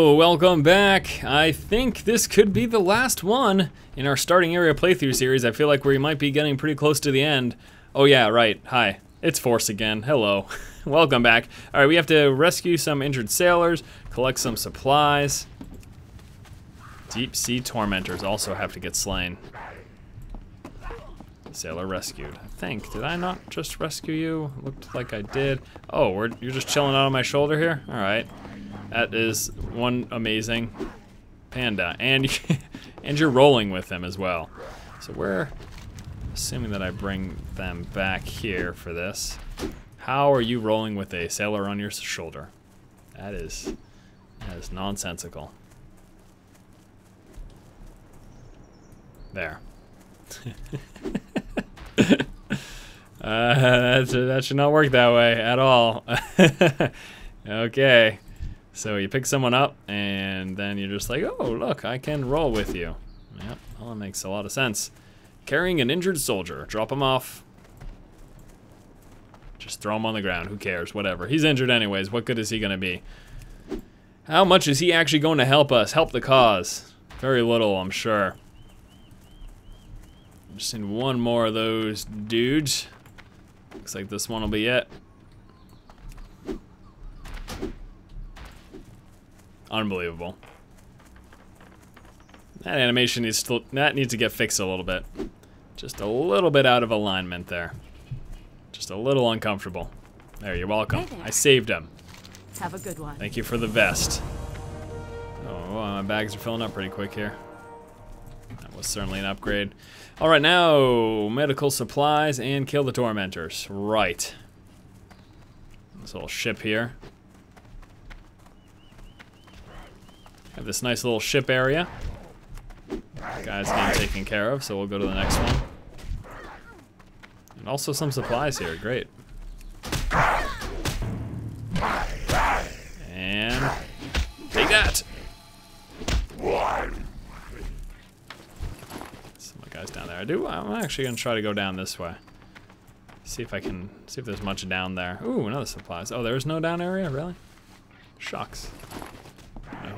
Welcome back. I think this could be the last one in our starting area playthrough series. I feel like we might be getting pretty close to the end. Oh yeah, right. Hi. It's Force again. Hello. welcome back. All right, we have to rescue some injured sailors, collect some supplies. Deep sea tormentors also have to get slain. Sailor rescued. I think. Did I not just rescue you? Looked like I did. Oh, you're just chilling out on my shoulder here? All right. That is one amazing panda. And, and you're rolling with them as well. So we're assuming that I bring them back here for this. How are you rolling with a sailor on your shoulder? That is, that is nonsensical. There. uh, that should not work that way at all. okay. So you pick someone up, and then you're just like, oh, look, I can roll with you. Yep, well, that makes a lot of sense. Carrying an injured soldier. Drop him off. Just throw him on the ground. Who cares? Whatever. He's injured anyways. What good is he going to be? How much is he actually going to help us? Help the cause? Very little, I'm sure. Just need one more of those dudes. Looks like this one will be it. Unbelievable. That animation needs to, that needs to get fixed a little bit. Just a little bit out of alignment there. Just a little uncomfortable. There, you're welcome. Hey there. I saved him. Have a good one. Thank you for the vest. Oh, my bags are filling up pretty quick here. That was certainly an upgrade. All right, now medical supplies and kill the tormentors. Right. This little ship here. Have this nice little ship area. Guys getting taken care of, so we'll go to the next one. And also some supplies here, great. And take that. Some of the guys down there. I do. I'm actually gonna try to go down this way. See if I can see if there's much down there. Ooh, another supplies. Oh, there's no down area, really? Shucks.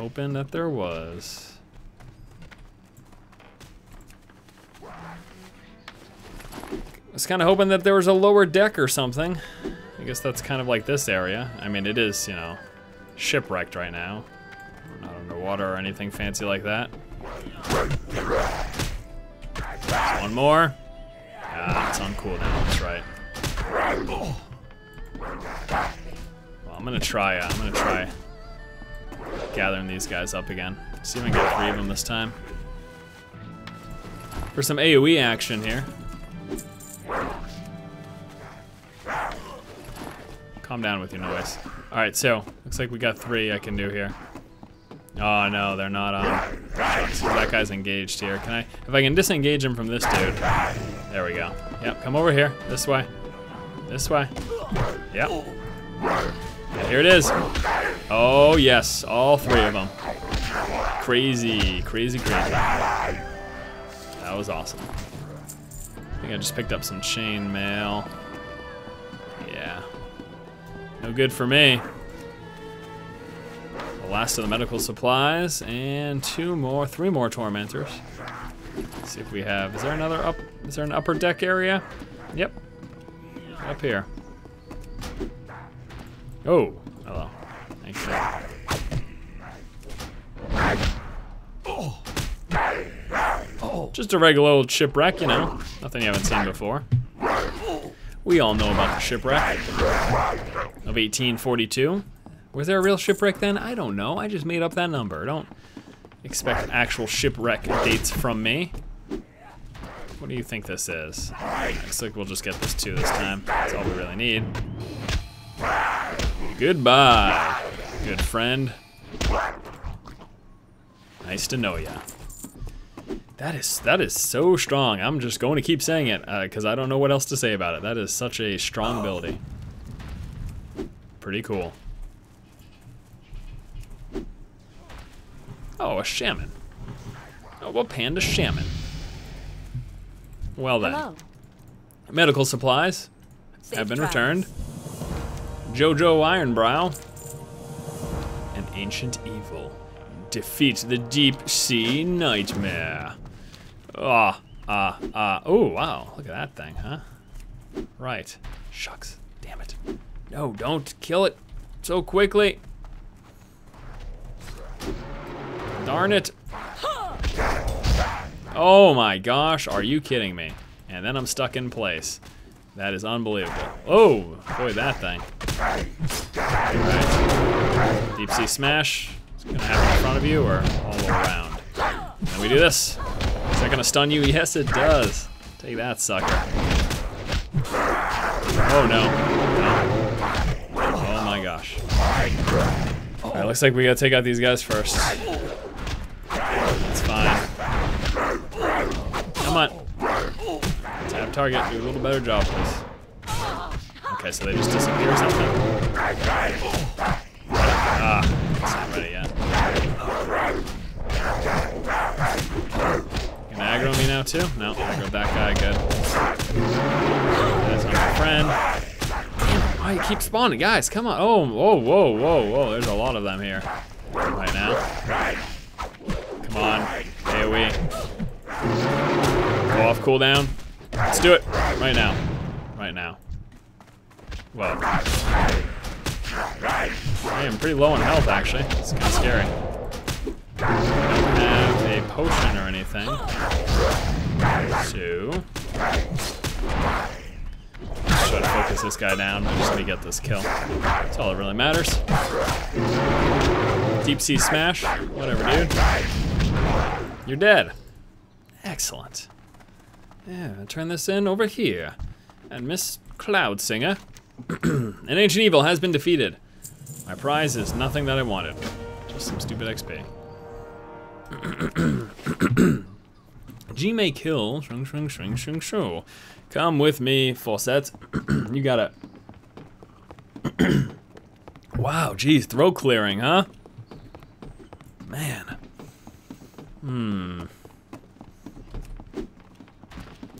Hoping that there was. I was kind of hoping that there was a lower deck or something. I guess that's kind of like this area. I mean, it is, you know, shipwrecked right now. Not underwater or anything fancy like that. There's one more. Ah, it's on cooldown, that's right. Well, I'm gonna try, uh, I'm gonna try gathering these guys up again. See if I can get three of them this time. For some AoE action here. Calm down with your noise. All right, so looks like we got three I can do here. Oh no, they're not on. Shucks, that guy's engaged here. Can I, if I can disengage him from this dude? There we go. Yep, come over here. This way. This way. Yep. Here it is. Oh yes, all three of them. Crazy, crazy, crazy. That was awesome. I think I just picked up some chain mail. Yeah. No good for me. The last of the medical supplies and two more, three more tormentors. Let's see if we have, is there another up, is there an upper deck area? Yep. Up here. Oh, oh hello. Thank you. Just a regular old shipwreck, you know. Nothing you haven't seen before. We all know about the shipwreck of 1842. Was there a real shipwreck then? I don't know. I just made up that number. Don't expect actual shipwreck dates from me. What do you think this is? Looks like we'll just get this two this time. That's all we really need. Goodbye, good friend. Nice to know ya. That is that is so strong. I'm just going to keep saying it uh, because I don't know what else to say about it. That is such a strong ability. Pretty cool. Oh, a shaman. Oh, what panda shaman? Well then, Hello. medical supplies Safe have been travels. returned. Jojo Ironbrow. An ancient evil. defeat the deep sea nightmare. Ah, ah, ah. Oh, wow. Look at that thing, huh? Right. Shucks. Damn it. No, don't kill it so quickly. Darn it. Oh my gosh, are you kidding me? And then I'm stuck in place. That is unbelievable. Oh, boy, that thing. Deep sea smash. It's gonna happen in front of you or all around. And we do this. Is that gonna stun you? Yes, it does. Take that, sucker. Oh no. no. Oh my gosh. Alright, looks like we gotta take out these guys first. It's fine. Come on. Tab target, do a little better job, please. Okay, so they just disappear or something. Ah, it's not ready yet. Gonna aggro me now too? No, aggro that guy, good. That's my friend. Why you keep spawning? Guys, come on. Oh, whoa, whoa, whoa, whoa. There's a lot of them here. Right now. Come on. AoE. Go off cooldown. Let's do it. Right now. Right now. Whoa. I am pretty low on health, actually. It's kind of scary. Don't have a potion or anything. So... Try to focus this guy down. I just to get this kill. That's all that really matters. Deep sea smash. Whatever, dude. You're dead. Excellent. Yeah, turn this in over here. And Miss Cloudsinger. An ancient evil has been defeated. My prize is nothing that I wanted. Just some stupid XP. G may kill. Shring, shring, shring, shring, shoo. Come with me, Fawcett. you got it. wow, geez, throat clearing, huh? Man. Hmm.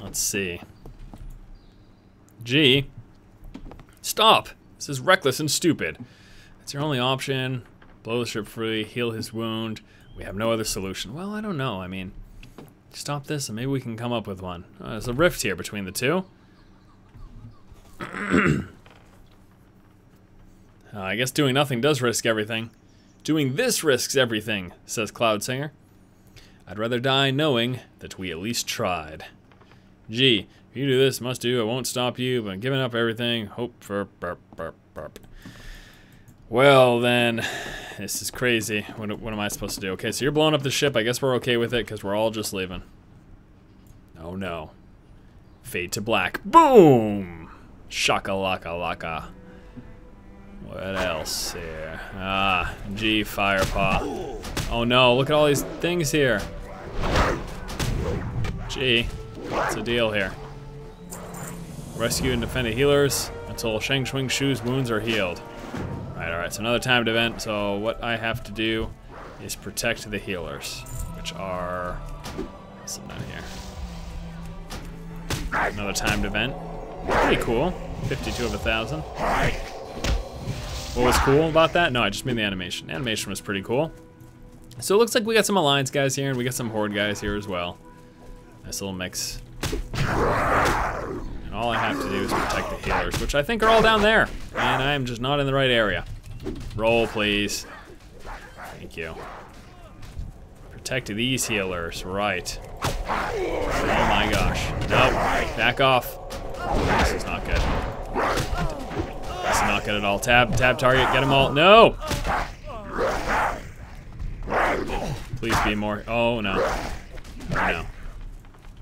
Let's see. G. Stop! This is reckless and stupid. It's your only option. Blow the ship free, heal his wound. We have no other solution. Well, I don't know. I mean, stop this and maybe we can come up with one. Uh, there's a rift here between the two. uh, I guess doing nothing does risk everything. Doing this risks everything, says Cloudsinger. I'd rather die knowing that we at least tried. Gee, you do this, must do, I won't stop you, but giving up everything, hope for burp, burp, burp. Well, then, this is crazy. What, what am I supposed to do? Okay, so you're blowing up the ship. I guess we're okay with it because we're all just leaving. Oh, no. Fade to black. Boom! Shaka laka laka. What else here? Ah, Ji Firepaw. Oh no, look at all these things here. Ji, what's the deal here? Rescue and defend the healers until Shen-zin Su's wounds are healed. Alright, alright, so another timed event. So what I have to do is protect the healers, which are, what's down here? Another timed event. Pretty cool. 52 of a thousand. What was cool about that? No, I just mean the animation. animation was pretty cool. So it looks like we got some Alliance guys here, and we got some Horde guys here as well. Nice little mix. All I have to do is protect the healers, which I think are all down there. And I am just not in the right area. Roll, please. Thank you. Protect these healers, right. Oh my gosh. Nope, back off. This is not good. This is not good at all. Tab, tab target, get them all. No! Please be more, oh no. Oh no.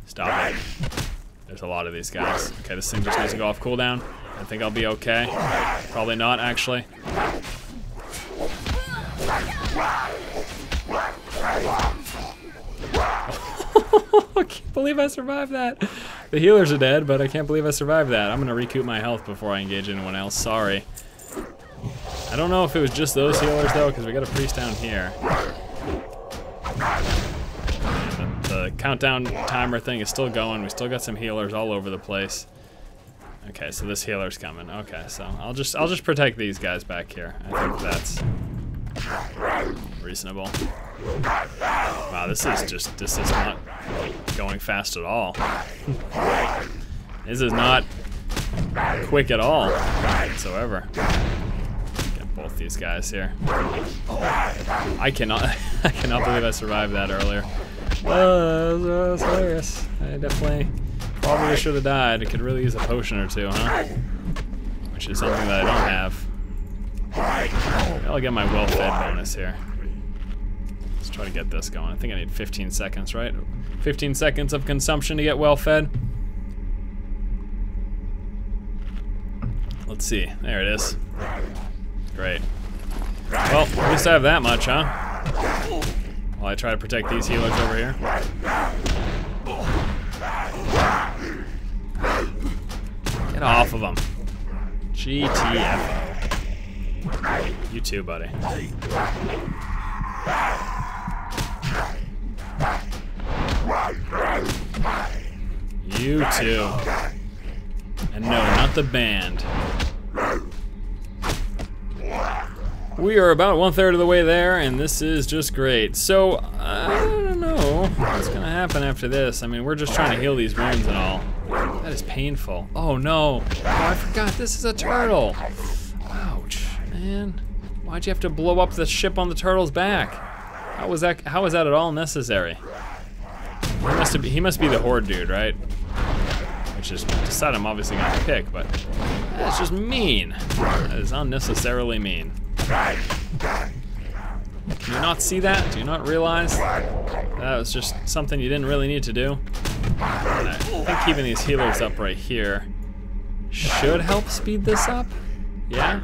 Stop it. There's a lot of these guys. Okay, this thing just needs to go off cooldown. I think I'll be okay. Probably not, actually. I can't believe I survived that. The healers are dead, but I can't believe I survived that. I'm gonna recoup my health before I engage anyone else. Sorry. I don't know if it was just those healers though, because we got a priest down here. The, countdown timer thing is still going. We still got some healers all over the place. Okay, so this healer's coming. Okay, so I'll just I'll just protect these guys back here. I think that's reasonable. Wow, this is just, this is not going fast at all. this is not quick at all whatsoever. Get both these guys here. I cannot, I cannot believe I survived that earlier. Oh, that was hilarious. I definitely probably should have died. I could really use a potion or two, huh? Which is something that I don't have. I'll get my well-fed bonus here. Let's try to get this going. I think I need 15 seconds, right? 15 seconds of consumption to get well-fed. Let's see. There it is. Great. Well, at least I have that much, huh? While I try to protect these healers over here. Get off of them. GTFO. You too, buddy. You too. And no, not the band. We are about one third of the way there, and this is just great. So, I don't know what's gonna happen after this. I mean, we're just trying to heal these wounds and all. That is painful. Oh no. Oh, I forgot, this is a turtle. Ouch, man. Why'd you have to blow up the ship on the turtle's back? How was that, how was that at all necessary? He must, be, he must be the horde dude, right? Which is the side I'm obviously gonna pick, but that's just mean. That is unnecessarily mean. Can you not see that? Do you not realize that was just something you didn't really need to do? And I think keeping these healers up right here should help speed this up. Yeah?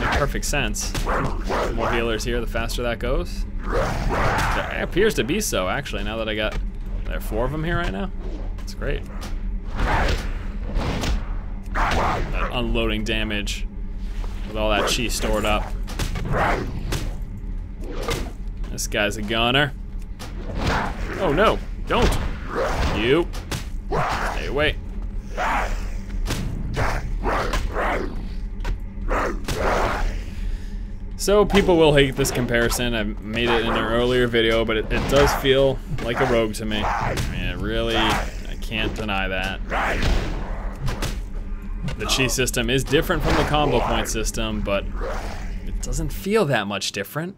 Make perfect sense. The more healers here, the faster that goes. It appears to be so, actually, now that I got... There are four of them here right now? It's great. That unloading damage with all that chi stored up. This guy's a gunner. Oh no, don't. You. Stay away. So people will hate this comparison. I made it in an earlier video, but it, it does feel like a rogue to me. I mean, it really, I can't deny that. The chi system is different from the combo point system, but it doesn't feel that much different.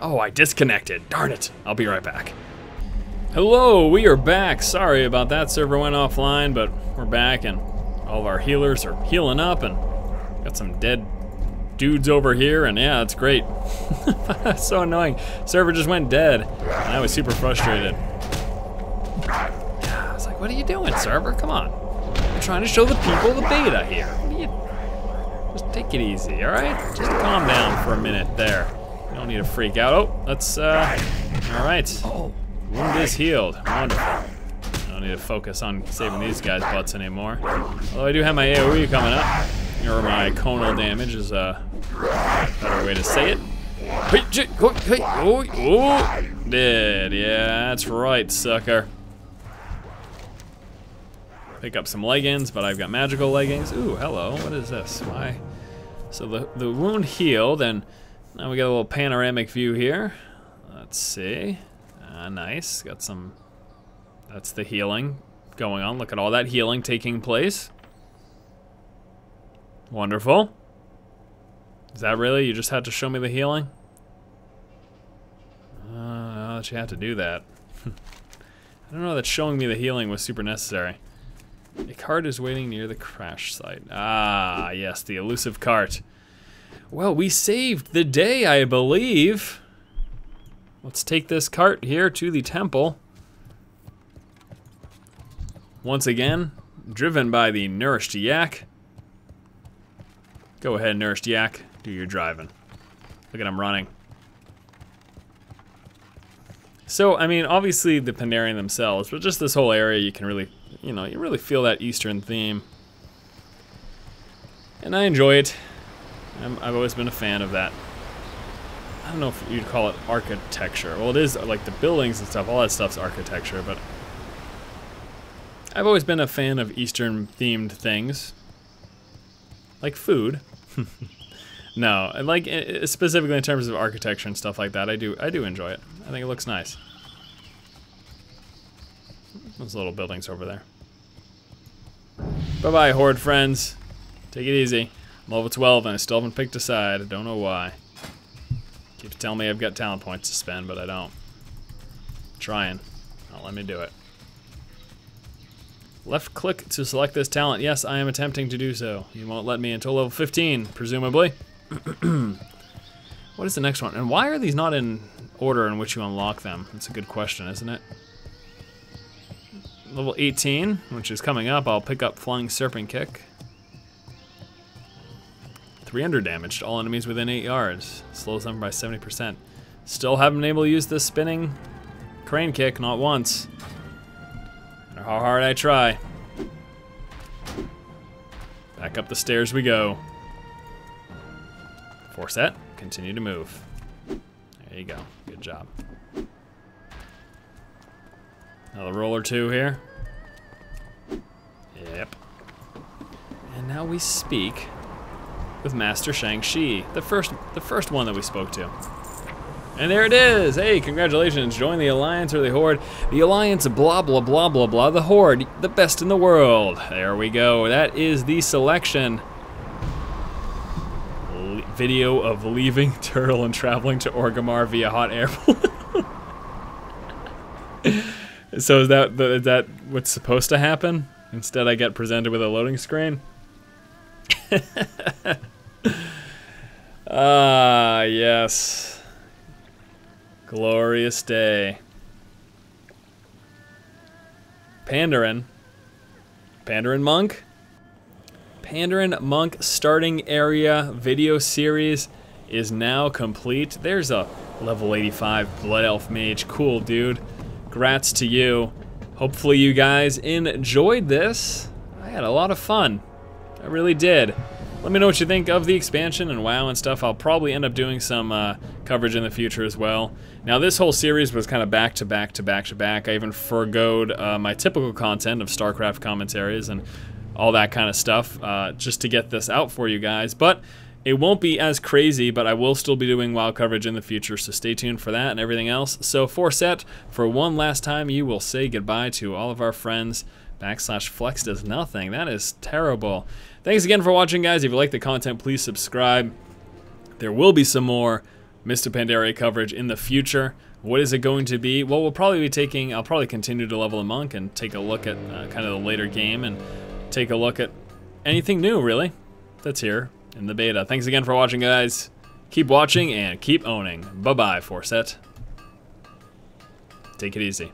Oh, I disconnected. Darn it. I'll be right back. Hello, we are back. Sorry about that. Server went offline, but we're back and all of our healers are healing up and got some dead dudes over here and yeah, it's great. So annoying. Server just went dead and I was super frustrated. I was like, what are you doing, server? Come on. Trying to show the people the beta here. Just take it easy, all right? Just calm down for a minute there. You don't need to freak out. Oh, let's, uh, all right. Oh, wound is healed. Wonderful. I don't need to focus on saving these guys' butts anymore. Although I do have my AoE coming up. Or my conal damage is a better way to say it. Dead, yeah, that's right, sucker. Pick up some leggings, but I've got magical leggings. Ooh, hello, what is this? Why? So the, the wound healed, and now we got a little panoramic view here. Let's see. Uh, nice, got some, that's the healing going on. Look at all that healing taking place. Wonderful. Is that really? You just had to show me the healing? Uh, that you have to do that. I don't know that showing me the healing was super necessary. A cart is waiting near the crash site. Ah, yes, the elusive cart. Well, we saved the day, I believe. Let's take this cart here to the temple. Once again, driven by the nourished yak. Go ahead, nourished yak. Do your driving. Look at him running. So, I mean, obviously the Pandaren themselves, but just this whole area, you can really, you know, you really feel that Eastern theme. And I enjoy it. i have always been a fan of that. I don't know if you'd call it architecture. Well, it is like the buildings and stuff, all that stuff's architecture, but I've always been a fan of Eastern themed things. Like food. No, and like specifically in terms of architecture and stuff like that, I do I do enjoy it. I think it looks nice. Those little buildings over there. Bye bye, Horde friends. Take it easy. I'm level 12 and I still haven't picked a side. I don't know why. Keeps telling me I've got talent points to spend, but I don't. Trying. Don't let me do it. Left click to select this talent. Yes, I am attempting to do so. You won't let me until level 15, presumably. what is the next one? And why are these not in order in which you unlock them? That's a good question, isn't it? Level 18, which is coming up, I'll pick up Flying Serpent Kick. 300 damage to all enemies within 8 yards. Slows them by 70%. Still haven't been able to use this spinning crane kick, not once. No matter how hard I try. Back up the stairs we go. Four set, continue to move. There you go, good job. Another roller two here. Yep. And now we speak with Master Shang Xi, the first, the first one that we spoke to. And there it is! Hey, congratulations, join the Alliance or the Horde. The Alliance, blah, blah, blah, blah, blah. The Horde, the best in the world. There we go. That is the selection. Le video of leaving Turtle and traveling to Orgrimmar via hot air balloon. so is that, is that what's supposed to happen? Instead, I get presented with a loading screen? Ah, yes. Glorious day. Pandaren. Pandaren Monk? Pandaren Monk starting area video series is now complete. There's a level 85 Blood Elf Mage. Cool, dude. Grats to you. Hopefully you guys enjoyed this. I had a lot of fun. I really did. Let me know what you think of the expansion and WoW and stuff. I'll probably end up doing some uh, coverage in the future as well. Now, this whole series was kind of back to back to back to back. I even forgoed uh, my typical content of StarCraft commentaries and all that kind of stuff uh, just to get this out for you guys. But it won't be as crazy, but I will still be doing WoW coverage in the future, so stay tuned for that and everything else. So, for set, for one last time, you will say goodbye to all of our friends backslash flex does nothing. That is terrible. Thanks again for watching, guys. If you like the content, please subscribe. There will be some more Mists of Pandaria coverage in the future. What is it going to be? Well, we'll probably be taking, I'll probably continue to level a monk and take a look at uh, kind of the later game and take a look at anything new, really, that's here in the beta. Thanks again for watching, guys. Keep watching and keep owning. Bye-bye, Forset. Take it easy.